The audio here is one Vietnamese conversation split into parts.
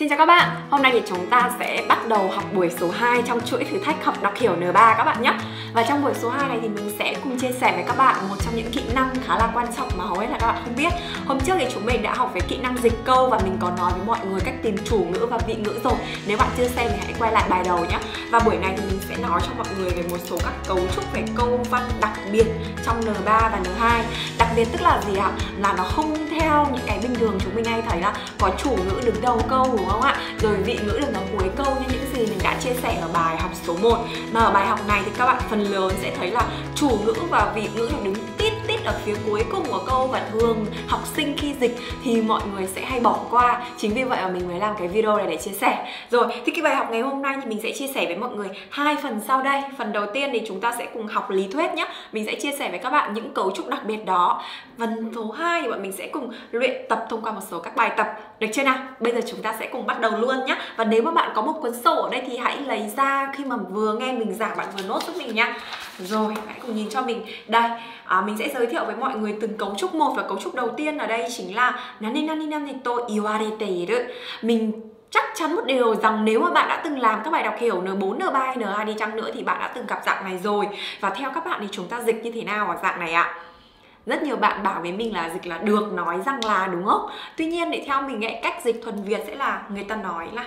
Xin chào các bạn, hôm nay thì chúng ta sẽ bắt đầu học buổi số 2 trong chuỗi thử thách học đọc hiểu N3 các bạn nhé. Và trong buổi số 2 này thì mình sẽ cùng chia sẻ với các bạn một trong những kỹ năng khá là quan trọng mà hầu hết là các bạn không biết. Hôm trước thì chúng mình đã học về kỹ năng dịch câu và mình có nói với mọi người cách tìm chủ ngữ và vị ngữ rồi. Nếu bạn chưa xem thì hãy quay lại bài đầu nhé. Và buổi này thì mình sẽ nói cho mọi người về một số các cấu trúc về câu văn đặc biệt trong N3 và N2 Đặc biệt tức là gì ạ? Là nó không theo những cái bình thường chúng mình hay thấy là có chủ ngữ đứng đầu câu, đúng không ạ? Rồi vị ngữ đứng đầu cuối câu như những gì mình đã chia sẻ ở bài học số 1 Mà ở bài học này thì các bạn phần lớn sẽ thấy là chủ ngữ và vị ngữ đứng nhất ở phía cuối cùng của câu và thường, học sinh khi dịch thì mọi người sẽ hay bỏ qua. Chính vì vậy mà mình mới làm cái video này để chia sẻ. Rồi, thì cái bài học ngày hôm nay thì mình sẽ chia sẻ với mọi người hai phần sau đây. Phần đầu tiên thì chúng ta sẽ cùng học lý thuyết nhé mình sẽ chia sẻ với các bạn những cấu trúc đặc biệt đó. Phần số 2 thì bọn mình sẽ cùng luyện tập thông qua một số các bài tập. Được chưa nào? Bây giờ chúng ta sẽ cùng bắt đầu luôn nhé và nếu mà bạn có một cuốn sổ ở đây thì hãy lấy ra khi mà vừa nghe mình giảng, bạn vừa nốt giúp mình nha rồi hãy cùng nhìn cho mình. Đây à, mình sẽ giới thiệu với mọi người từng cấu trúc một và cấu trúc đầu tiên ở đây chính là nani nani nani to iwarete mình chắc chắn một điều rằng nếu mà bạn đã từng làm các bài đọc hiểu N4, N3, N2 đi chăng nữa thì bạn đã từng gặp dạng này rồi. Và theo các bạn thì chúng ta dịch như thế nào ở dạng này ạ? rất nhiều bạn bảo với mình là dịch là được nói rằng là đúng không? Tuy nhiên để theo mình ấy cách dịch thuần việt sẽ là người ta nói là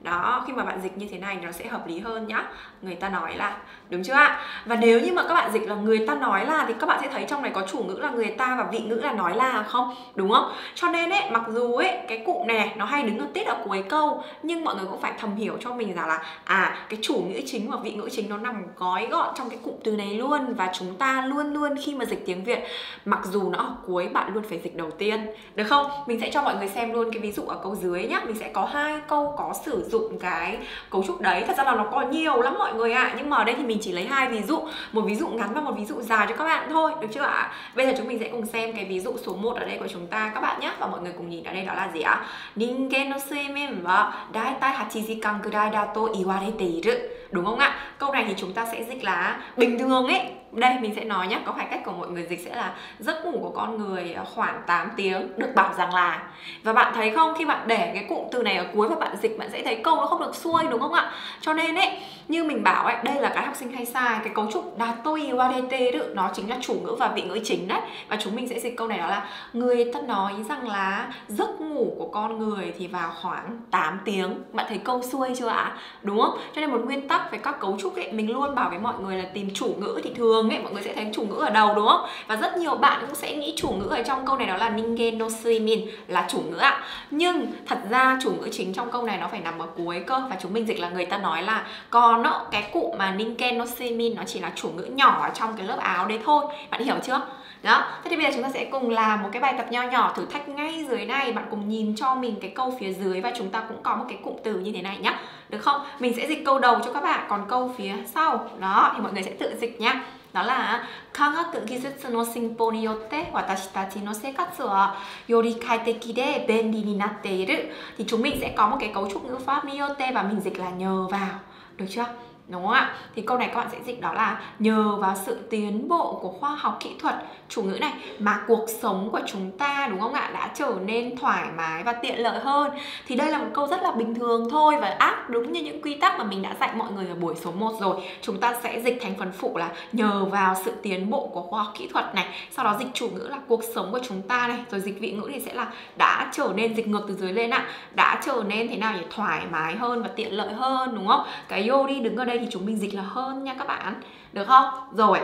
đó khi mà bạn dịch như thế này nó sẽ hợp lý hơn nhá người ta nói là, đúng chưa ạ? Và nếu như mà các bạn dịch là người ta nói là thì các bạn sẽ thấy trong này có chủ ngữ là người ta và vị ngữ là nói là không, đúng không? Cho nên ấy, mặc dù ấy, cái cụm này nó hay đứng ở tiết ở cuối câu, nhưng mọi người cũng phải thầm hiểu cho mình rằng là à cái chủ ngữ chính và vị ngữ chính nó nằm gói gọn trong cái cụm từ này luôn. Và chúng ta luôn luôn khi mà dịch tiếng việt, mặc dù nó ở cuối, bạn luôn phải dịch đầu tiên, được không? Mình sẽ cho mọi người xem luôn cái ví dụ ở câu dưới nhá. Mình sẽ có hai câu có sử dụng cái cấu trúc đấy. Thật ra là nó có nhiều lắm mọi người ạ. À. nhưng mà ở đây thì mình chỉ lấy hai ví dụ, một ví dụ ngắn và một ví dụ dài cho các bạn thôi, được chưa ạ? Bây giờ chúng mình sẽ cùng xem cái ví dụ số 1 ở đây của chúng ta, các bạn nhé. Và mọi người cùng nhìn ở đây đó là gì ạ? Ningen no suimen wa daitai 8 jikan gurai da to iwarete iru đúng không ạ? Câu này thì chúng ta sẽ dịch là bình thường ấy đây, mình sẽ nói nhé có phải cách của mọi người dịch sẽ là giấc ngủ của con người khoảng 8 tiếng được bảo rằng là và bạn thấy không? Khi bạn để cái cụm từ này ở cuối và bạn dịch, bạn sẽ thấy câu nó không được xuôi, đúng không ạ? Cho nên ấy, như mình bảo ấy, đây là cái học sinh hay sai, cái cấu trúc datoi warete đó nó chính là chủ ngữ và vị ngữ chính đấy. Và chúng mình sẽ dịch câu này đó là người ta nói rằng là giấc ngủ của con người thì vào khoảng 8 tiếng. Bạn thấy câu xuôi chưa ạ? Đúng không? Cho nên một nguyên tắc về các cấu trúc ấy, mình luôn bảo với mọi người là tìm chủ ngữ thì thường ấy, mọi người sẽ thấy chủ ngữ ở đầu, đúng không? Và rất nhiều bạn cũng sẽ nghĩ chủ ngữ ở trong câu này đó là ningen no suimin là chủ ngữ ạ. Nhưng thật ra chủ ngữ chính trong câu này nó phải nằm ở cuối cơ. Và chúng mình dịch là người ta nói là còn nó, cái cụ mà ningen no suimin nó chỉ là chủ ngữ nhỏ ở trong cái lớp áo đấy thôi. Bạn hiểu chưa? Đó. Thế thì bây giờ chúng ta sẽ cùng làm một cái bài tập nho nhỏ thử thách ngay dưới này. Bạn cùng nhìn cho mình cái câu phía dưới và chúng ta cũng có một cái cụm từ như thế này nhá. Được không? Mình sẽ dịch câu đầu cho các bạn, còn câu phía sau. Đó, thì mọi người sẽ tự dịch nhá. Đó là 科学技術の進歩によって私たちの生活はより快適で便利になっている thì chúng mình sẽ có một cái cấu trúc ngữ pháp niyote và mình dịch là nhờ vào được chưa đúng không ạ? Thì câu này các bạn sẽ dịch đó là nhờ vào sự tiến bộ của khoa học kỹ thuật. Chủ ngữ này, mà cuộc sống của chúng ta, đúng không ạ, đã trở nên thoải mái và tiện lợi hơn. Thì đây là một câu rất là bình thường thôi và áp đúng như những quy tắc mà mình đã dạy mọi người ở buổi số 1 rồi. Chúng ta sẽ dịch thành phần phụ là nhờ vào sự tiến bộ của khoa học kỹ thuật này. Sau đó dịch chủ ngữ là cuộc sống của chúng ta này. Rồi dịch vị ngữ thì sẽ là đã trở nên dịch ngược từ dưới lên ạ. Đã trở nên thế nào nhỉ? Thoải mái hơn và tiện lợi hơn, đúng không? Cái yo đi đứng ở đây đây thì chúng mình dịch là hơn nha các bạn. Được không? Rồi,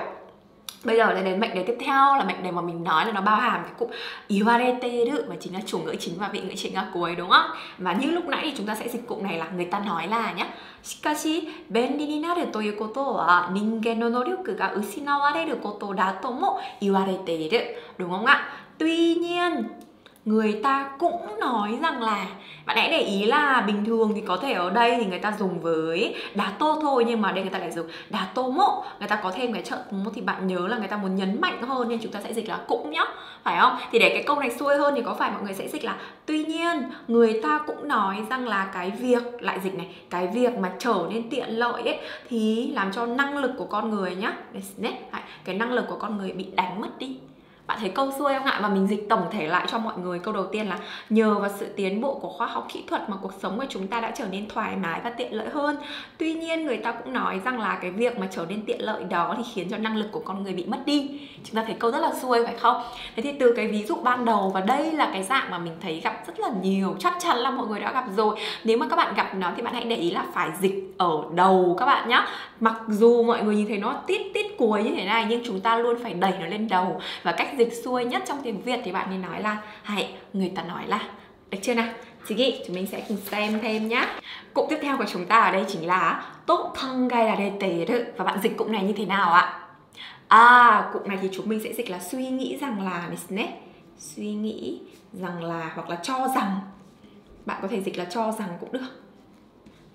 bây giờ lại đến mệnh đề tiếp theo là mệnh đề mà mình nói là nó bao hàm cái cụm ivarete đó mà chính là chủ ngữ chính và vị ngữ chính ở cuối, đúng không? Và như lúc nãy thì chúng ta sẽ dịch cụm này là người ta nói là nhé shikashi, benri ni naru toyu koto wa ningen no noryoku ga usinawareru koto da mo iwarete iru đúng không ạ? Tuy nhiên người ta cũng nói rằng là, bạn hãy để ý là bình thường thì có thể ở đây thì người ta dùng với đá tô thôi, nhưng mà đây người ta lại dùng đá tô mộ. Người ta có thêm cái trợ mộ thì bạn nhớ là người ta muốn nhấn mạnh hơn nên chúng ta sẽ dịch là cũng nhá, phải không? Thì để cái câu này xuôi hơn thì có phải mọi người sẽ dịch là, tuy nhiên, người ta cũng nói rằng là cái việc, lại dịch này, cái việc mà trở nên tiện lợi ấy, thì làm cho năng lực của con người nhá cái năng lực của con người bị đánh mất đi bạn thấy câu xuôi không ạ? Và mình dịch tổng thể lại cho mọi người câu đầu tiên là nhờ vào sự tiến bộ của khoa học kỹ thuật mà cuộc sống của chúng ta đã trở nên thoải mái và tiện lợi hơn. Tuy nhiên, người ta cũng nói rằng là cái việc mà trở nên tiện lợi đó thì khiến cho năng lực của con người bị mất đi. Chúng ta thấy câu rất là xuôi, phải không? Thế thì từ cái ví dụ ban đầu và đây là cái dạng mà mình thấy gặp rất là nhiều, chắc chắn là mọi người đã gặp rồi. Nếu mà các bạn gặp nó thì bạn hãy để ý là phải dịch ở đầu các bạn nhé mặc dù mọi người nhìn thấy nó tít tít cuối như thế này, nhưng chúng ta luôn phải đẩy nó lên đầu. Và cách dịch xuôi nhất trong tiếng Việt thì bạn nên nói là hãy người ta nói là. Được chưa nào? Chị ghi chúng mình sẽ cùng xem thêm nhé Cụm tiếp theo của chúng ta ở đây chính là Tốt thân gây là đề tế Và bạn dịch cụm này như thế nào ạ? À, cụm này thì chúng mình sẽ dịch là suy nghĩ rằng là Suy nghĩ rằng là hoặc là cho rằng. Bạn có thể dịch là cho rằng cũng được.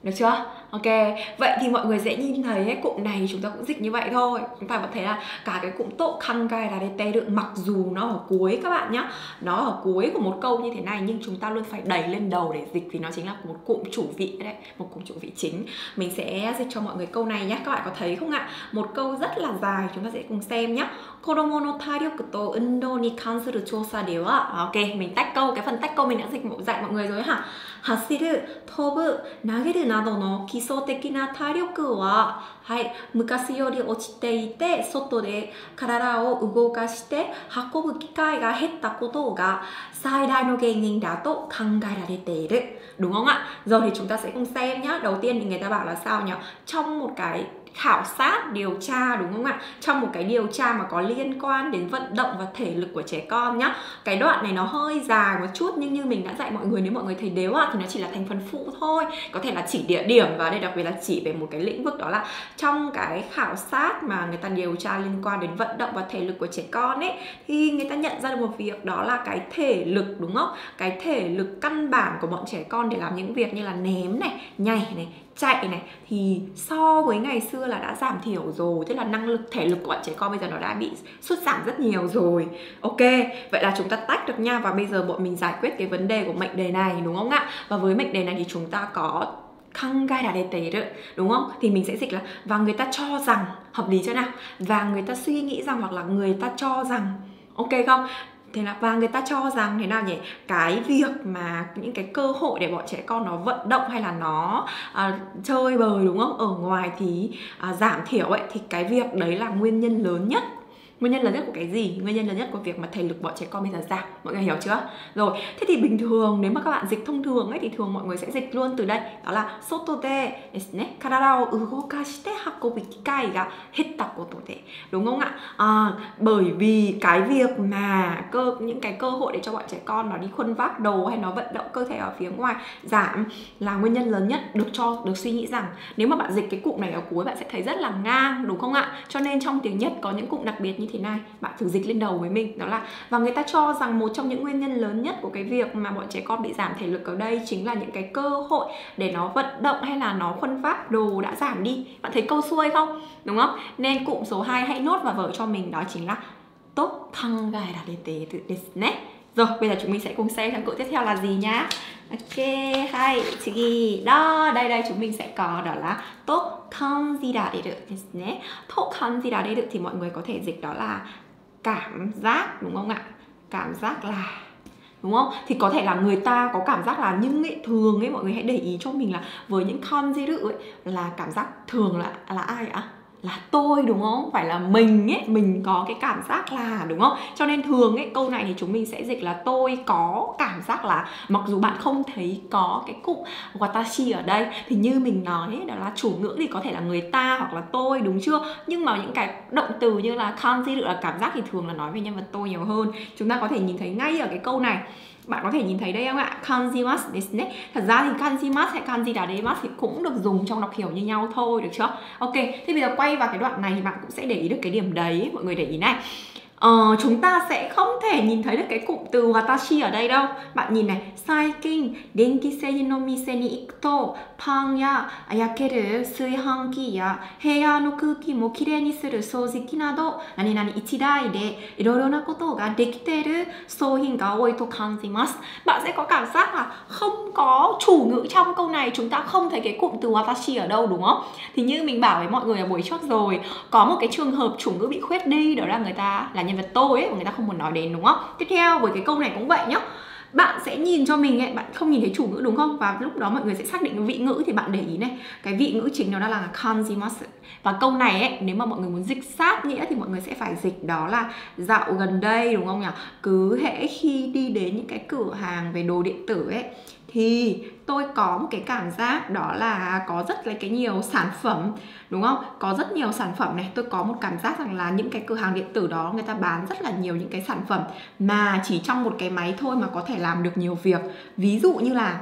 Được chưa? Ok, vậy thì mọi người dễ nhìn thấy ấy, cụm này chúng ta cũng dịch như vậy thôi. Chúng ta vẫn thấy là cả cái cụm tộ khăn gai là đê được mặc dù nó ở cuối các bạn nhé Nó ở cuối của một câu như thế này nhưng chúng ta luôn phải đẩy lên đầu để dịch Vì nó chính là một cụm chủ vị đấy, một cụm chủ vị chính. Mình sẽ dịch cho mọi người câu này nhé, các bạn có thấy không ạ? Một câu rất là dài, chúng ta sẽ cùng xem nhé Koromo no taryokuto undo ni kansuru chosa de Ok, mình tách câu, cái phần tách câu mình đã dịch dạy mọi người rồi hả? Hasiru, tobu, nageru nado no kis るなどの基礎的な体力は、はい、昔より落ちていて、外で体を動かして運ぶ機会が減ったことが最大の原因だと考えられている。Đúng không ạ? Rồi thì chúng ta sẽ cùng xem nhé. Đầu tiên thì người ta bảo là sao nhỉ? Trong một cái khảo sát, điều tra, đúng không ạ? Trong một cái điều tra mà có liên quan đến vận động và thể lực của trẻ con nhá. Cái đoạn này nó hơi dài một chút, nhưng như mình đã dạy mọi người, nếu mọi người thấy đếu ạ thì nó chỉ là thành phần phụ thôi. Có thể là chỉ địa điểm và đây đặc biệt là chỉ về một cái lĩnh vực đó là trong cái khảo sát mà người ta điều tra liên quan đến vận động và thể lực của trẻ con ấy, thì người ta nhận ra được một việc đó là cái thể lực, đúng không? Cái thể lực căn bản của bọn trẻ con để làm những việc như là ném này, nhảy này chạy này, thì so với ngày xưa là đã giảm thiểu rồi. Tức là năng lực, thể lực của bọn trẻ con bây giờ nó đã bị sút giảm rất nhiều rồi. Ok, vậy là chúng ta tách được nha. Và bây giờ bọn mình giải quyết cái vấn đề của mệnh đề này, đúng không ạ? Và với mệnh đề này thì chúng ta có khăng gai đà đề tế đó, đúng không? Thì mình sẽ dịch là, và người ta cho rằng, hợp lý chưa nào? Và người ta suy nghĩ rằng hoặc là người ta cho rằng, ok không? Thế là và người ta cho rằng thế nào nhỉ? Cái việc mà những cái cơ hội để bọn trẻ con nó vận động hay là nó à, chơi bời đúng không? Ở ngoài thì à, giảm thiểu ấy thì cái việc đấy là nguyên nhân lớn nhất nguyên nhân lớn nhất của cái gì? Nguyên nhân lớn nhất của việc mà thể lực bọn trẻ con bây giờ giảm mọi người hiểu chưa? Rồi thế thì bình thường nếu mà các bạn dịch thông thường ấy thì thường mọi người sẽ dịch luôn từ đây đó là soto de karada o ugokashite hakobu kikai ga hitta koto de đúng không ạ? À, bởi vì cái việc mà cơ những cái cơ hội để cho bọn trẻ con nó đi khuân vác đồ hay nó vận động cơ thể ở phía ngoài giảm là nguyên nhân lớn nhất. Được cho được suy nghĩ rằng nếu mà bạn dịch cái cụm này ở cuối bạn sẽ thấy rất là ngang đúng không ạ? Cho nên trong tiếng Nhật có những cụm đặc biệt như như thế này. Bạn thử dịch lên đầu với mình. Đó là, và người ta cho rằng một trong những nguyên nhân lớn nhất của cái việc mà bọn trẻ con bị giảm thể lực ở đây chính là những cái cơ hội để nó vận động hay là nó khuân vác đồ đã giảm đi. Bạn thấy câu xuôi không? Đúng không? Nên cụm số 2 hãy nốt và vở cho mình. Đó chính là tốt thăng gai là đề tế tự. Desu rồi, bây giờ chúng mình sẽ cùng xem sang cụm tiếp theo là gì nhá. Ok, hai, chị đó, đây đây chúng mình sẽ có đó là tốt không gì đã để được nhé. Tốt không gì đã để được thì mọi người có thể dịch đó là cảm giác đúng không ạ? Cảm giác là đúng không? Thì có thể là người ta có cảm giác là nhưng ấy thường ấy mọi người hãy để ý cho mình là với những con di ấy là cảm giác thường là là ai ạ? Là tôi đúng không? Phải là mình ấy mình có cái cảm giác là đúng không? Cho nên thường ấy câu này thì chúng mình sẽ dịch là tôi có cảm giác là mặc dù bạn không thấy có cái cụm watashi ở đây thì như mình nói ấy, đó là chủ ngữ thì có thể là người ta hoặc là tôi đúng chưa? Nhưng mà những cái động từ như là kanji là cảm giác thì thường là nói về nhân vật tôi nhiều hơn. Chúng ta có thể nhìn thấy ngay ở cái câu này bạn có thể nhìn thấy đây không ạ? Kanjimasu desu thật ra thì kanjimasu hay kanji da demasu thì cũng được dùng trong đọc hiểu như nhau thôi, được chưa? Ok, thế bây giờ quay vào cái đoạn này thì bạn cũng sẽ để ý được cái điểm đấy, mọi người để ý này uh, chúng ta sẽ không thể nhìn thấy được cái cụm từ watashi ở đây đâu. Bạn nhìn này, saikin denkisei no mise ni ikuto pan ya yakeru suihanki ya heya no kuki mo kirei ni suru soujiki nado nani nani ichidai de iroro na koto ga dekiteru souhin ga oi to kanjimasu. Bạn sẽ có cảm giác là không có chủ ngữ trong câu này, chúng ta không thấy cái cụm từ watashi ở đâu đúng không? Thì như mình bảo với mọi người ở buổi trước rồi, có một cái trường hợp chủ ngữ bị khuyết đi đó là người ta là nhân vật tôi ấy, mà người ta không muốn nói đến, đúng không? Tiếp theo, với cái câu này cũng vậy nhá. Bạn sẽ nhìn cho mình ấy, bạn không nhìn thấy chủ ngữ đúng không? Và lúc đó mọi người sẽ xác định cái vị ngữ thì bạn để ý này. Cái vị ngữ chính nó là kanjimasu và câu này ấy, nếu mà mọi người muốn dịch sát nghĩa thì mọi người sẽ phải dịch đó là dạo gần đây, đúng không nhỉ? Cứ hễ khi đi đến những cái cửa hàng về đồ điện tử ấy thì tôi có một cái cảm giác đó là có rất là cái nhiều sản phẩm, đúng không? Có rất nhiều sản phẩm này. Tôi có một cảm giác rằng là những cái cửa hàng điện tử đó, người ta bán rất là nhiều những cái sản phẩm mà chỉ trong một cái máy thôi mà có thể làm được nhiều việc. Ví dụ như là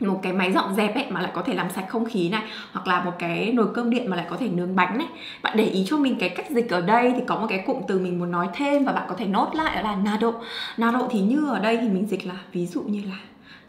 một cái máy dọn dẹp ấy mà lại có thể làm sạch không khí này, hoặc là một cái nồi cơm điện mà lại có thể nướng bánh này. Bạn để ý cho mình cái cách dịch ở đây thì có một cái cụm từ mình muốn nói thêm và bạn có thể nốt lại đó là nado. Nado thì như ở đây thì mình dịch là ví dụ như là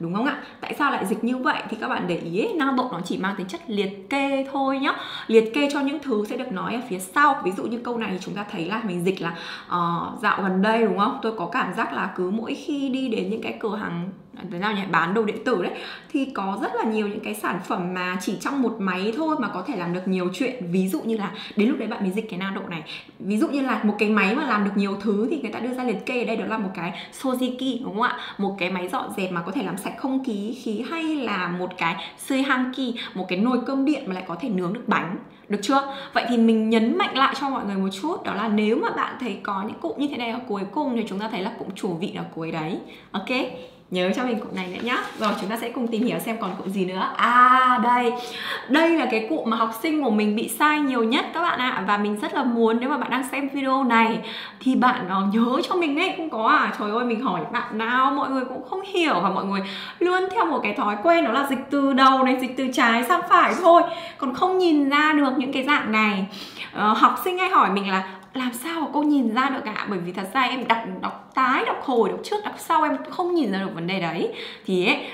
đúng không ạ? Tại sao lại dịch như vậy? Thì các bạn để ý ấy, năng động nó chỉ mang tính chất liệt kê thôi nhá. Liệt kê cho những thứ sẽ được nói ở phía sau. Ví dụ như câu này thì chúng ta thấy là mình dịch là uh, dạo gần đây đúng không? Tôi có cảm giác là cứ mỗi khi đi đến những cái cửa hàng thế nào nhỉ bán đồ điện tử đấy. Thì có rất là nhiều những cái sản phẩm mà chỉ trong một máy thôi mà có thể làm được nhiều chuyện. Ví dụ như là đến lúc đấy bạn mới dịch cái nào độ này. Ví dụ như là một cái máy mà làm được nhiều thứ thì người ta đưa ra liệt kê ở đây đó là một cái sojiki, đúng không ạ? Một cái máy dọn dẹp mà có thể làm sạch không khí khí hay là một cái suihanki một cái nồi cơm điện mà lại có thể nướng được bánh. Được chưa? Vậy thì mình nhấn mạnh lại cho mọi người một chút, đó là nếu mà bạn thấy có những cụm như thế này ở cuối cùng thì chúng ta thấy là cụm chủ vị ở cuối đấy. Ok? Nhớ cho mình cụm này nữa nhá. Rồi chúng ta sẽ cùng tìm hiểu xem còn cụm gì nữa. À đây. Đây là cái cụm mà học sinh của mình bị sai nhiều nhất các bạn ạ. Và mình rất là muốn nếu mà bạn đang xem video này thì bạn nó nhớ cho mình ấy. Không có à trời ơi mình hỏi bạn nào mọi người cũng không hiểu. Và mọi người luôn theo một cái thói quen đó là dịch từ đầu này dịch từ trái sang phải thôi. Còn không nhìn ra được những cái dạng này. Ờ, học sinh hay hỏi mình là làm sao mà cô nhìn ra được cả? Bởi vì thật ra em đọc đọc tái đọc hồi đọc trước đọc sau em không nhìn ra được vấn đề đấy. Thì ấy,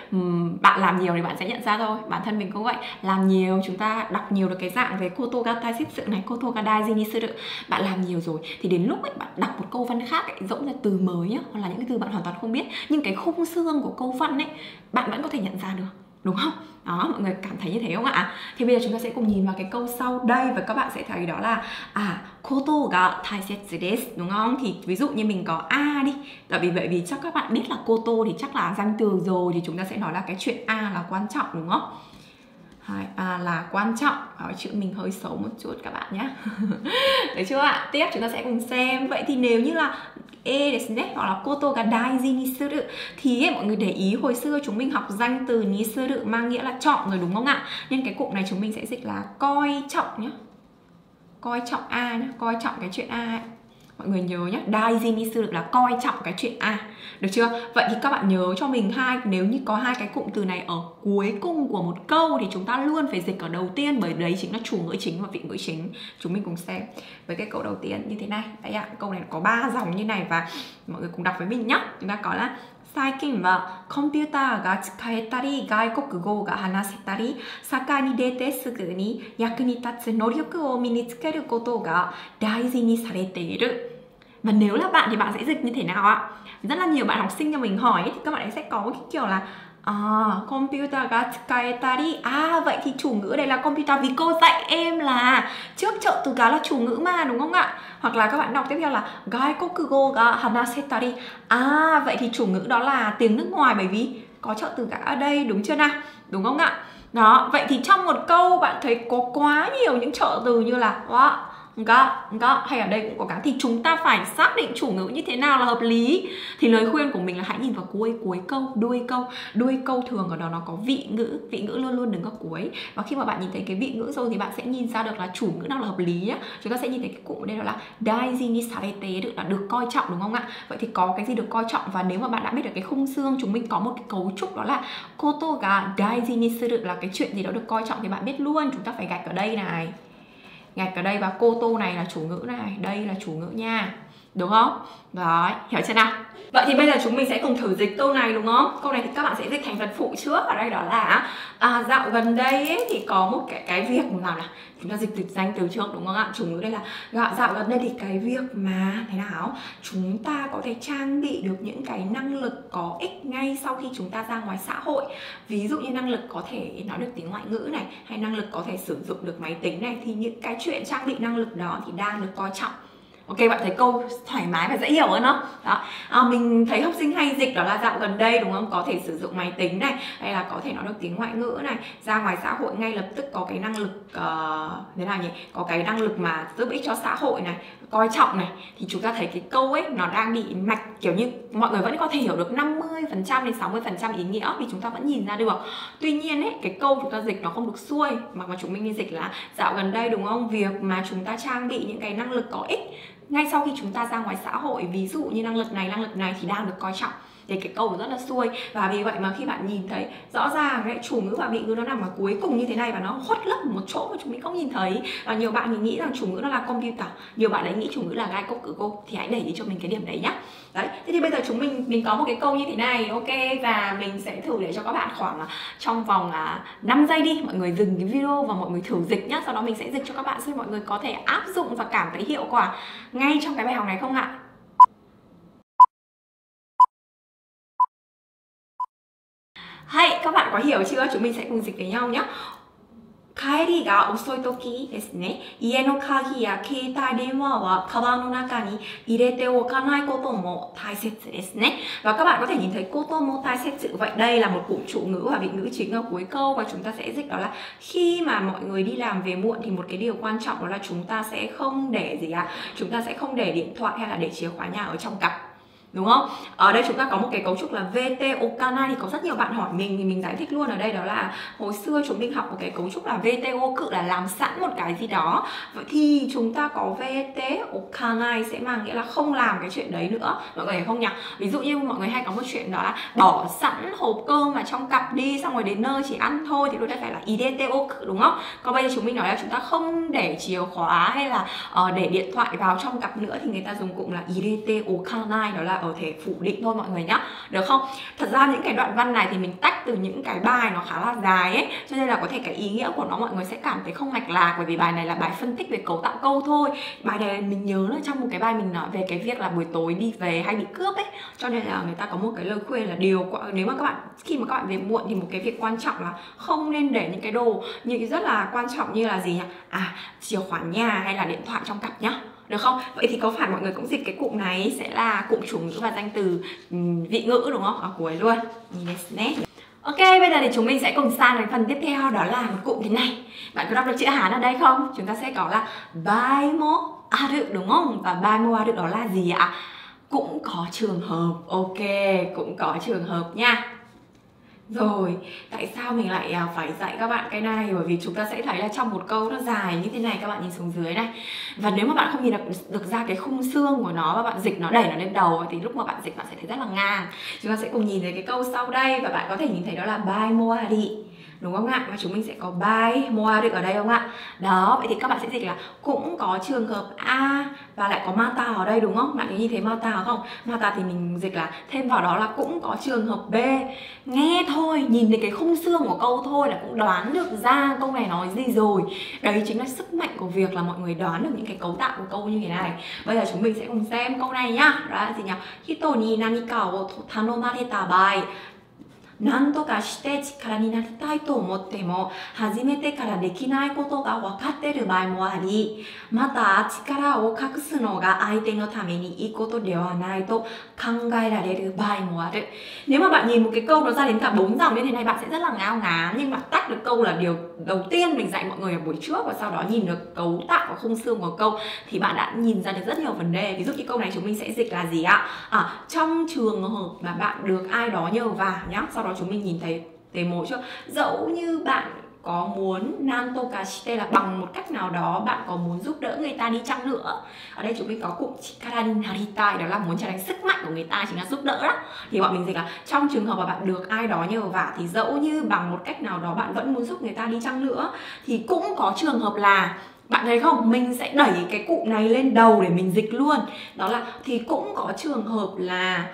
bạn làm nhiều thì bạn sẽ nhận ra thôi. Bản thân mình cũng vậy. Làm nhiều chúng ta đọc nhiều được cái dạng về kotogatai sự này kotogadai zinitsu bạn làm nhiều rồi thì đến lúc ấy bạn đọc một câu văn khác ấy, dẫu là từ mới nhá hoặc là những cái từ bạn hoàn toàn không biết nhưng cái khung xương của câu văn ấy bạn vẫn có thể nhận ra được đúng không? Đó, mọi người cảm thấy như thế không ạ? Thì bây giờ chúng ta sẽ cùng nhìn vào cái câu sau đây và các bạn sẽ thấy đó là à koto ga taisetsu desu, đúng không? Thì ví dụ như mình có a đi. Tại vì vậy vì chắc các bạn biết là koto thì chắc là danh từ rồi thì chúng ta sẽ nói là cái chuyện a là quan trọng, đúng không? À, là quan trọng. Đó, chữ mình hơi xấu một chút các bạn nhé. Được chưa ạ? Tiếp chúng ta sẽ cùng xem. Vậy thì nếu như là e desu ne hoặc là koto ga daiji ni suru thì ấy, mọi người để ý hồi xưa chúng mình học danh từ ni suru mang nghĩa là chọn rồi đúng không ạ? Nên cái cụm này chúng mình sẽ dịch là coi trọng nhé. Coi trọng a nhé coi trọng cái chuyện a ấy mọi người nhớ nhé daiji ni được là coi trọng cái chuyện a, được chưa? Vậy thì các bạn nhớ cho mình hai, nếu như có hai cái cụm từ này ở cuối cùng của một câu thì chúng ta luôn phải dịch ở đầu tiên, bởi đấy chính là chủ ngữ chính và vị ngữ chính. Chúng mình cùng xem với cái câu đầu tiên như thế này. Đấy ạ, câu này có ba dòng như này và mọi người cùng đọc với mình nhé chúng ta có là 最近はコンピューターが使えたり外国語が話せたり社会に出てすぐに役に立つ能力を身につけることが大事にされている và nếu là bạn thì bạn sẽ dịch như thế nào ạ rất là nhiều bạn học sinh cho mình hỏi thì các bạn ấy sẽ có cái kiểu là À, computer ga tsukaetari À, vậy thì chủ ngữ đây là computer Vì cô dạy em là Trước trợ từ cá là chủ ngữ mà, đúng không ạ? Hoặc là các bạn đọc tiếp theo là Gaikokugo ga hanasetari À, vậy thì chủ ngữ đó là tiếng nước ngoài Bởi vì có trợ từ cá ở đây, đúng chưa nào? Đúng không ạ? Đó, vậy thì trong một câu bạn thấy có quá nhiều những trợ từ như là wow, ga, ga hay ở đây cũng có cả. Thì chúng ta phải xác định chủ ngữ như thế nào là hợp lý. Thì lời khuyên của mình là hãy nhìn vào cuối cuối câu đuôi câu. Đuôi câu thường ở đó nó có vị ngữ vị ngữ luôn luôn đứng ở cuối. Và khi mà bạn nhìn thấy cái vị ngữ rồi thì bạn sẽ nhìn ra được là chủ ngữ nào là hợp lý á. Chúng ta sẽ nhìn thấy cái cụm đây đó là daiji ni sarete được là được coi trọng đúng không ạ? Vậy thì có cái gì được coi trọng? Và nếu mà bạn đã biết được cái khung xương chúng mình có một cái cấu trúc đó là koto ga daiji ni suru là cái chuyện gì đó được coi trọng thì bạn biết luôn. Chúng ta phải gạch ở đây này gạch ở đây và cô tô này là chủ ngữ này, đây là chủ ngữ nha đúng không? Rồi hiểu chưa nào? Vậy thì bây giờ chúng mình sẽ cùng thử dịch câu này đúng không? Câu này thì các bạn sẽ dịch thành phần phụ trước ở đây đó là à, dạo gần đây ấy, thì có một cái cái việc nào là chúng ta dịch từ danh từ trước đúng không ạ? Chúng ngữ đây là gạo dạo gần đây thì cái việc mà thế nào? Chúng ta có thể trang bị được những cái năng lực có ích ngay sau khi chúng ta ra ngoài xã hội. Ví dụ như năng lực có thể nói được tiếng ngoại ngữ này hay năng lực có thể sử dụng được máy tính này thì những cái chuyện trang bị năng lực đó thì đang được coi trọng ok bạn thấy câu thoải mái và dễ hiểu hơn không đó. À, mình thấy học sinh hay dịch đó là dạo gần đây đúng không? Có thể sử dụng máy tính này hay là có thể nói được tiếng ngoại ngữ này ra ngoài xã hội ngay lập tức có cái năng lực uh, thế nào nhỉ? Có cái năng lực mà giúp ích cho xã hội này coi trọng này. Thì chúng ta thấy cái câu ấy nó đang bị mạch kiểu như mọi người vẫn có thể hiểu được 50 phần trăm đến 60 phần trăm ý nghĩa thì chúng ta vẫn nhìn ra được. Tuy nhiên ấy cái câu chúng ta dịch nó không được xuôi mà mà chúng mình đi dịch là dạo gần đây đúng không? Việc mà chúng ta trang bị những cái năng lực có ích ngay sau khi chúng ta ra ngoài xã hội ví dụ như năng lực này năng lực này thì đang được coi trọng. Thì cái câu rất là xuôi. Và vì vậy mà khi bạn nhìn thấy rõ ràng cái chủ ngữ và bị ngữ nó nằm ở cuối cùng như thế này và nó khuất lấp một chỗ mà chúng mình không nhìn thấy. Và nhiều bạn thì nghĩ rằng chủ ngữ nó là computer nhiều bạn lại nghĩ chủ ngữ là gai cốc cử cô. Thì hãy để ý cho mình cái điểm đấy nhá. Đấy thế thì bây giờ chúng mình mình có một cái câu như thế này ok? Và mình sẽ thử để cho các bạn khoảng à, trong vòng à, 5 giây đi. Mọi người dừng cái video và mọi người thử dịch nhá. Sau đó mình sẽ dịch cho các bạn xem mọi người có thể áp dụng và cảm thấy hiệu quả ngay trong cái bài học này không ạ Hay, các bạn có hiểu chưa? Chúng mình sẽ cùng dịch với nhau nhé. 帰りが遅い時ですね、家の鍵や携帯電話はカバンの中に入れておかないことも大切ですね. Và các bạn có thể nhìn thấy koto mo taisetsu. Vậy đây là một cụm chủ ngữ và vị ngữ chính ở cuối câu và chúng ta sẽ dịch đó là khi mà mọi người đi làm về muộn thì một cái điều quan trọng đó là chúng ta sẽ không để gì ạ? À? Chúng ta sẽ không để điện thoại hay là để chìa khóa nhà ở trong cặp đúng không? Ở đây chúng ta có một cái cấu trúc là VT Okana thì có rất nhiều bạn hỏi mình thì mình giải thích luôn ở đây đó là hồi xưa chúng mình học một cái cấu trúc là VTO cự là làm sẵn một cái gì đó. Vậy thì chúng ta có VT Okana sẽ mang nghĩa là không làm cái chuyện đấy nữa. Mọi người hiểu không nhỉ? Ví dụ như mọi người hay có một chuyện đó là bỏ sẵn hộp cơm mà trong cặp đi xong rồi đến nơi chỉ ăn thôi thì lúc đấy phải là IDTO cự đúng không? Còn bây giờ chúng mình nói là chúng ta không để chìa khóa hay là uh, để điện thoại vào trong cặp nữa thì người ta dùng cụm là IDTO Okana đó là ờ, ở thể phủ định thôi mọi người nhá. Được không? Thật ra những cái đoạn văn này thì mình tách từ những cái bài nó khá là dài ấy, cho nên là có thể cái ý nghĩa của nó mọi người sẽ cảm thấy không mạch lạc, bởi vì bài này là bài phân tích về cấu tạo câu thôi. Bài này mình nhớ là trong một cái bài mình nói về cái việc là buổi tối đi về hay bị cướp ấy, cho nên là người ta có một cái lời khuyên là điều nếu mà các bạn, khi mà các bạn về muộn thì một cái việc quan trọng là không nên để những cái đồ những rất là quan trọng như là gì nhỉ? À chìa khóa nhà hay là điện thoại trong cặp nhá được không? Vậy thì có phải mọi người cũng dịch cái cụm này sẽ là cụm chủ ngữ và danh từ vị ngữ đúng không? Ở cuối luôn. Yes Ok, bây giờ thì chúng mình sẽ cùng sang đến phần tiếp theo đó là một cụm thế này. Bạn có đọc được chữ Hán ở đây không? Chúng ta sẽ có là baimo aru đúng không? Và baimo aru đó là gì ạ? Cũng có trường hợp, ok, cũng có trường hợp nha rồi, tại sao mình lại à, phải dạy các bạn cái này? Bởi vì chúng ta sẽ thấy là trong một câu nó dài như thế này các bạn nhìn xuống dưới này. Và nếu mà bạn không nhìn được, được ra cái khung xương của nó và bạn dịch nó đẩy nó lên đầu Thì lúc mà bạn dịch bạn sẽ thấy rất là ngang. Chúng ta sẽ cùng nhìn thấy cái câu sau đây và bạn có thể nhìn thấy đó là bai moari đúng không ạ? Và chúng mình sẽ có by moa được ở đây không ạ? Đó, vậy thì các bạn sẽ dịch là cũng có trường hợp a và lại có mata ở đây, đúng không? Bạn có nhìn thấy mata không? Mata thì mình dịch là thêm vào đó là cũng có trường hợp b. Nghe thôi, nhìn thấy cái khung xương của câu thôi là cũng đoán được ra câu này nói gì rồi. Đấy chính là sức mạnh của việc là mọi người đoán được những cái cấu tạo của câu như thế này. Bây giờ chúng mình sẽ cùng xem câu này nhá. Đó là gì nhỉ? Hito ni nanika wo tanomareta bai. 何とかして力になりたいと思っても、初めてからできないことが分かっている場合もあり、また力を隠すのが相手のためにいいことではないと考えられる場合もある。Nếu mà bạn nhìn một cái câu nó ra đến cả bốn dòng như thế này bạn sẽ rất là ngao ngán nhưng mà tách được câu là điều đầu tiên mình dạy mọi người ở buổi trước và sau đó nhìn được cấu tạo và khung xương của câu thì bạn đã nhìn ra được rất nhiều vấn đề. Ví dụ như câu này chúng mình sẽ dịch là gì ạ? À, trong trường hợp mà bạn được ai đó nhờ vả nhá, sau đó đó chúng mình nhìn thấy tế mộ chưa? Dẫu như bạn có muốn nanto kashite là bằng một cách nào đó, bạn có muốn giúp đỡ người ta đi chăng nữa, ở đây chúng mình có cụm chikara ni naritai, đó là muốn trở thành sức mạnh của người ta chính là giúp đỡ đó. Thì bọn mình dịch là trong trường hợp mà bạn được ai đó nhờ vả thì dẫu như bằng một cách nào đó bạn vẫn muốn giúp người ta đi chăng nữa, thì cũng có trường hợp là, bạn thấy không? Mình sẽ đẩy cái cụm này lên đầu để mình dịch luôn. Đó là, thì cũng có trường hợp là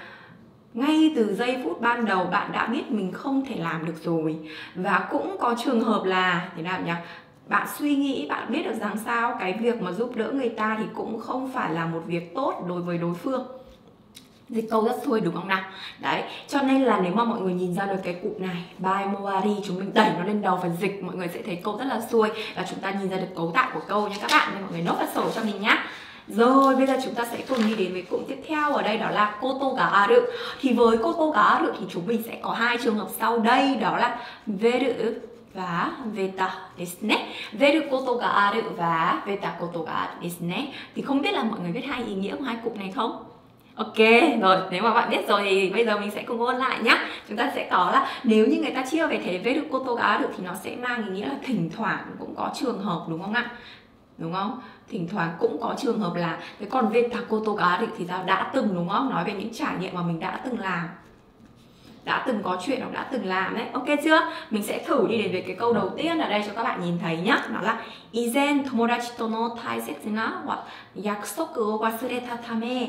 ngay từ giây phút ban đầu bạn đã biết mình không thể làm được rồi. Và cũng có trường hợp là, thế nào nhỉ? Bạn suy nghĩ, bạn biết được rằng sao? Cái việc mà giúp đỡ người ta thì cũng không phải là một việc tốt đối với đối phương. Dịch câu rất xuôi đúng không nào? Đấy, cho nên là nếu mà mọi người nhìn ra được cái cụm này, by moari, chúng mình đẩy nó lên đầu phần dịch, mọi người sẽ thấy câu rất là xuôi và chúng ta nhìn ra được cấu tạo của câu nha các bạn. Nên mọi người nốt vào sổ cho mình nhá rồi bây giờ chúng ta sẽ cùng đi đến với cụm tiếp theo. Ở đây đó là koto ga aru thì với koto ga aru thì chúng mình sẽ có hai trường hợp sau đây. Đó là veru và veta desu ne veru koto ga aru và veta koto ga aru desu ne thì không biết là mọi người biết hai ý nghĩa của hai cụm này không? Ok, rồi nếu mà bạn biết rồi thì bây giờ mình sẽ cùng ôn lại nhá. Chúng ta sẽ có là nếu như người ta chia về thể veru koto ga được thì nó sẽ mang ý nghĩa là thỉnh thoảng cũng có trường hợp đúng không ạ? Đúng không? Thỉnh thoảng cũng có trường hợp là cái còn về takoto cá thì tao đã từng, đúng không? Nói về những trải nghiệm mà mình đã từng làm. Đã từng có chuyện hoặc đã từng làm đấy. Ok chưa? Mình sẽ thử đi đến với cái câu đầu tiên ở đây cho các bạn nhìn thấy nhá. Nó là, izen tomodachi to no taisetsu na wa yakusoku o wasureta tame.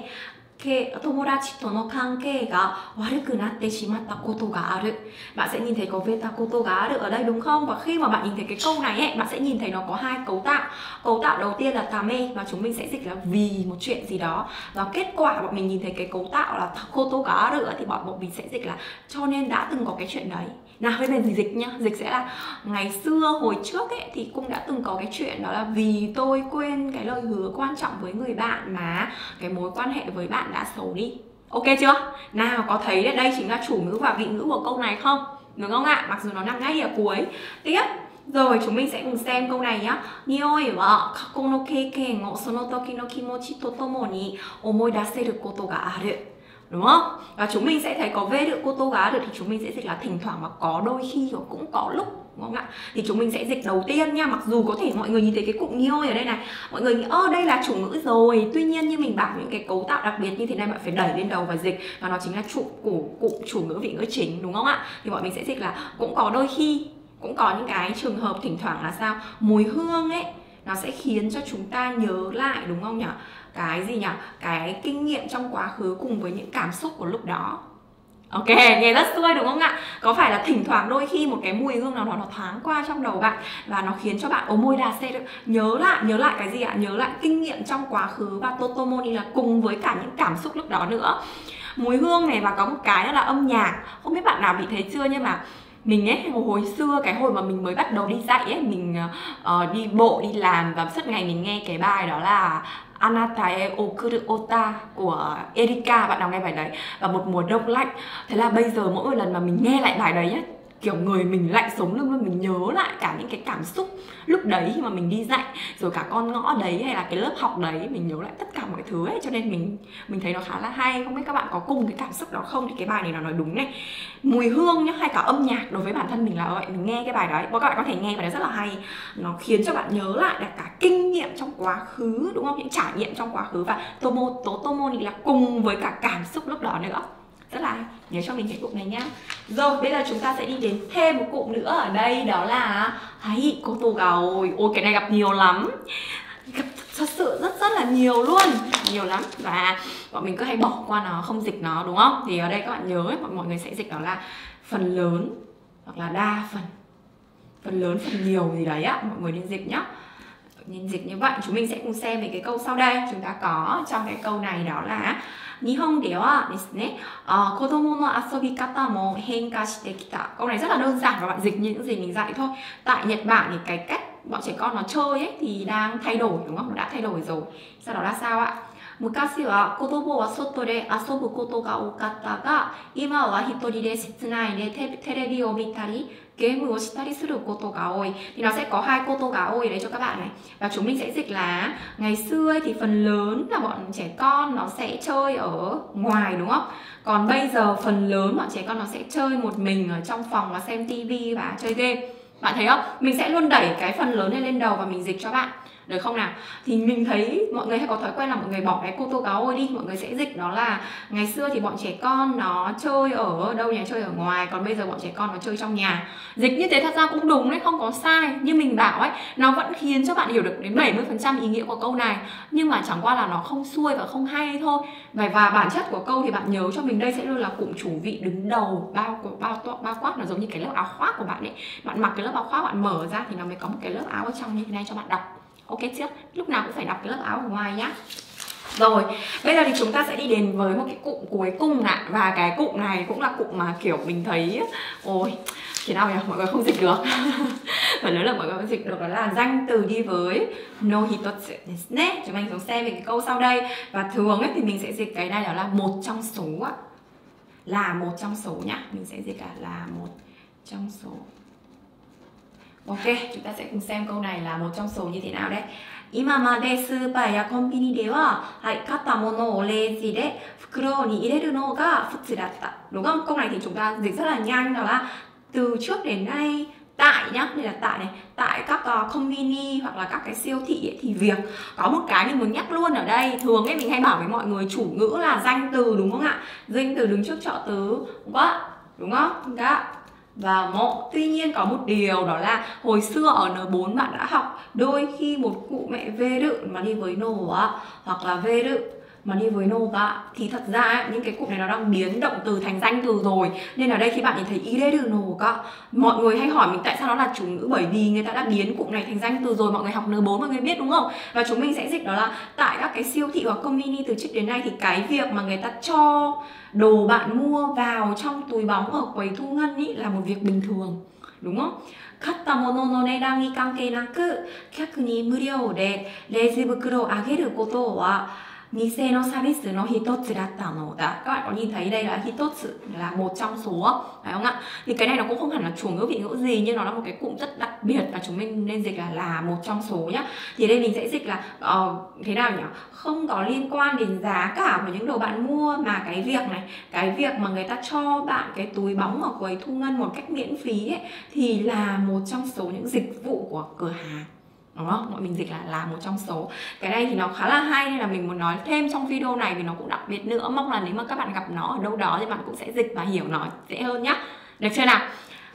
友達との関係が悪くなってしまったことがある bạn sẽ nhìn thấy có veta koto ga aru ở đây đúng không và khi mà bạn nhìn thấy cái câu này ấy bạn sẽ nhìn thấy nó có hai cấu tạo cấu tạo đầu tiên là tame và chúng mình sẽ dịch là vì một chuyện gì đó và kết quả bọn mình nhìn thấy cái cấu tạo là koto ga aru thì bọn bọn mình sẽ dịch là cho nên đã từng có cái chuyện đấy Nào bây giờ thì dịch nhá. Dịch sẽ là ngày xưa, hồi trước ấy, thì cũng đã từng có cái chuyện đó là vì tôi quên cái lời hứa quan trọng với người bạn mà cái mối quan hệ với bạn đã xấu đi. Ok chưa? Nào, có thấy đây chính là chủ ngữ và vị ngữ của câu này không? Đúng không ạ? Mặc dù nó nằm ngay ở cuối. Tiếp. Rồi, chúng mình sẽ cùng xem câu này nhá. Nioi wa kako no keiken o sono toki no kimochi to tomo ni omoi daseru koto ga aru đúng không? Và chúng mình sẽ thấy có vê được cô tô gá được thì chúng mình sẽ dịch là thỉnh thoảng mà có đôi khi và cũng có lúc, đúng không ạ? Thì chúng mình sẽ dịch đầu tiên nha, mặc dù có thể mọi người nhìn thấy cái cụm nghiôi ở đây này, mọi người nghĩ, ơ, đây là chủ ngữ rồi. Tuy nhiên như mình bảo những cái cấu tạo đặc biệt như thế này bạn phải đẩy lên đầu và dịch, và nó chính là trụ của cụm chủ ngữ vị ngữ chính, đúng không ạ? Thì bọn mình sẽ dịch là cũng có đôi khi, cũng có những cái trường hợp thỉnh thoảng là sao, mùi hương ấy, nó sẽ khiến cho chúng ta nhớ lại, đúng không nhỉ? Cái gì nhỉ cái kinh nghiệm trong quá khứ cùng với những cảm xúc của lúc đó Ok, nghe rất xuôi đúng không ạ? Có phải là thỉnh thoảng đôi khi một cái mùi hương nào đó nó thoáng qua trong đầu bạn và nó khiến cho bạn ố môi đà xe nhớ lại, nhớ lại cái gì ạ? Nhớ lại kinh nghiệm trong quá khứ và Totomoni là cùng với cả những cảm xúc lúc đó nữa. Mùi hương này và có một cái đó là âm nhạc. Không biết bạn nào bị thế chưa nhưng mà mình ấy hồi xưa cái hồi mà mình mới bắt đầu đi dạy ấy mình uh, đi bộ đi làm và suốt ngày mình nghe cái bài đó là Anatae Okuru Ota của Erika, bạn nào nghe bài đấy và một mùa đông lạnh. Thế là bây giờ mỗi một lần mà mình nghe lại bài đấy nhá kiểu người mình lạnh sống lưng luôn mình nhớ lại cả những cái cảm xúc lúc đấy khi mà mình đi dạy, rồi cả con ngõ đấy hay là cái lớp học đấy, mình nhớ lại tất cả mọi thứ ấy. Cho nên mình mình thấy nó khá là hay. Không biết các bạn có cùng cái cảm xúc đó không? Thì cái bài này nó nói đúng này. Mùi hương nhá, hay cả âm nhạc đối với bản thân mình là vậy. Mình nghe cái bài đấy. Các bạn có thể nghe bài đấy rất là hay. Nó khiến cho bạn nhớ lại là cả kinh nghiệm trong quá khứ, đúng không? Những trải nghiệm trong quá khứ. Và tomo, tố tomo là cùng với cả cảm xúc lúc đó nữa rất là nhớ cho mình cái cụm này nhá. Rồi bây giờ chúng ta sẽ đi đến thêm một cụm nữa ở đây đó là hay cô tô gầu ôi cái này gặp nhiều lắm. Gặp thật sự rất rất là nhiều luôn. Nhiều lắm. Và bọn mình cứ hay bỏ qua nó không dịch nó đúng không? Thì ở đây các bạn nhớ ấy, mọi người sẽ dịch đó là phần lớn hoặc là đa phần. Phần lớn phần nhiều gì đấy á mọi người nên dịch nhá dịch như vậy chúng mình sẽ cùng xem về cái câu sau đây chúng ta có trong cái câu này đó là 日本ではですね、あ子供の遊び方も変化してきた câu này rất là đơn giản và bạn dịch như những gì mình dạy thôi tại Nhật Bản thì cái cách bọn trẻ con nó chơi ấy thì đang thay đổi đúng không đã thay đổi rồi sau đó là sao ạ 昔は子供は外で遊ぶことが多かったが今は一人で室内でテレビを見たり game của study sự koto ga ơi thì nó sẽ có hai koto ga oi đấy cho các bạn này. Và chúng mình sẽ dịch là ngày xưa ấy thì phần lớn là bọn trẻ con nó sẽ chơi ở ngoài, đúng không? Còn bây giờ phần lớn bọn trẻ con nó sẽ chơi một mình ở trong phòng và xem tivi và chơi game. Bạn thấy không? Mình sẽ luôn đẩy cái phần lớn này lên đầu và mình dịch cho bạn được không nào? Thì mình thấy mọi người hay có thói quen là mọi người bỏ cái cô tô cáo ôi đi mọi người sẽ dịch đó là ngày xưa thì bọn trẻ con nó chơi ở đâu nhà chơi ở ngoài còn bây giờ bọn trẻ con nó chơi trong nhà. Dịch như thế thật ra cũng đúng đấy không có sai. Như mình bảo ấy nó vẫn khiến cho bạn hiểu được đến 70% ý nghĩa của câu này. Nhưng mà chẳng qua là nó không xuôi và không hay thôi. Và, và bản chất của câu thì bạn nhớ cho mình đây sẽ luôn là cụm chủ vị đứng đầu bao bao to bao quát. Nó giống như cái lớp áo khoác của bạn ấy. Bạn mặc cái lớp áo khoác bạn mở ra thì nó mới có một cái lớp áo ở trong như thế này cho bạn đọc ok chưa lúc nào cũng phải đọc cái lớp áo ở ngoài nhá. Rồi, bây giờ thì chúng ta sẽ đi đến với một cái cụm cuối cùng ạ. Và cái cụm này cũng là cụm mà kiểu mình thấy Ôi, thế nào nhỉ, mọi người không dịch được. Phần lớn là mọi người dịch được đó là danh từ đi với no hitotsu desne chúng mình sẽ xem về cái câu sau đây. Và thường ấy thì mình sẽ dịch cái này đó là một trong số ạ. Là một trong số nhá. Mình sẽ dịch cả là một trong số. Ok, chúng ta sẽ cùng xem câu này là một trong số như thế nào đấy. 今までスーパーやコンビニでは、はい、買ったものをレジで袋に入れるのが普通だった。Đúng không? Câu này thì chúng ta dịch rất là nhanh đó là từ trước đến nay tại nhá đây là tại này tại các uh, conveni hoặc là các cái siêu thị ấy, thì việc có một cái mình muốn nhắc luôn ở đây thường ấy mình hay bảo với mọi người chủ ngữ là danh từ đúng không ạ danh từ đứng trước trợ từ what đúng không các và mộ, tuy nhiên có một điều đó là hồi xưa ở N4 bạn đã học, đôi khi một cụ mẹ vê rự mà đi với nổ á, hoặc là vê rự mà đi với nô ạ thì thật ra ấy, những cái cụm này nó đang biến động từ thành danh từ rồi nên ở đây khi bạn nhìn thấy ý đê được nô cả mọi người hay hỏi mình tại sao nó là chủ ngữ bởi vì người ta đã biến cụm này thành danh từ rồi mọi người học N4 mọi người biết đúng không và chúng mình sẽ dịch đó là tại các cái siêu thị hoặc conveni từ trước đến nay thì cái việc mà người ta cho đồ bạn mua vào trong túi bóng ở quầy thu ngân ý là một việc bình thường đúng không 買ったものの値段に関係なく客に無料でレジ袋をあげることは Nise no service no hitotsu datta no da. Các bạn có nhìn thấy đây là hitotsu là một trong số phải không ạ? Thì cái này nó cũng không hẳn là chủ ngữ vị ngữ gì nhưng nó là một cái cụm rất đặc biệt và chúng mình nên dịch là là một trong số nhá. Thì đây mình sẽ dịch là uh, thế nào nhỉ? Không có liên quan đến giá cả của những đồ bạn mua mà cái việc này, cái việc mà người ta cho bạn cái túi bóng ở quầy thu ngân một cách miễn phí ấy, thì là một trong số những dịch vụ của cửa hàng đúng không? Mọi mình dịch là là một trong số. Cái này thì nó khá là hay nên là mình muốn nói thêm trong video này vì nó cũng đặc biệt nữa. Mong là nếu mà các bạn gặp nó ở đâu đó thì bạn cũng sẽ dịch và hiểu nó dễ hơn nhá. Được chưa nào?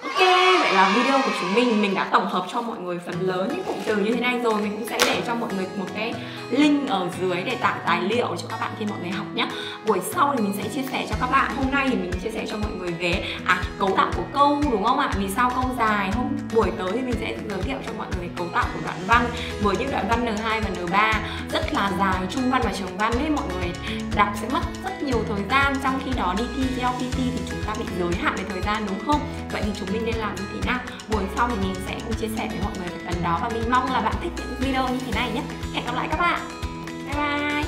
Ok, vậy là video của chúng mình mình đã tổng hợp cho mọi người phần lớn những cụm từ như thế này rồi. Mình cũng sẽ để cho mọi người một cái link ở dưới để tải tài liệu cho các bạn khi mọi người học nhé Buổi sau thì mình sẽ chia sẻ cho các bạn Hôm nay thì mình chia sẻ cho mọi người về à, cấu tạo của câu đúng không ạ? Vì sao câu dài Hôm buổi tới thì mình sẽ giới thiệu cho mọi người cấu tạo của đoạn văn Với những đoạn văn N2 và N3 rất là dài, trung văn và trường văn nên Mọi người đọc sẽ mất rất nhiều thời gian Trong khi đó đi thi LPT thì chúng ta bị giới hạn về thời gian đúng không? Vậy thì chúng mình nên làm như thế nào buổi sau thì mình sẽ cùng chia sẻ với mọi người về phần đó và mình mong là bạn thích những video như thế này nhé. Hẹn gặp lại các bạn. Bye bye.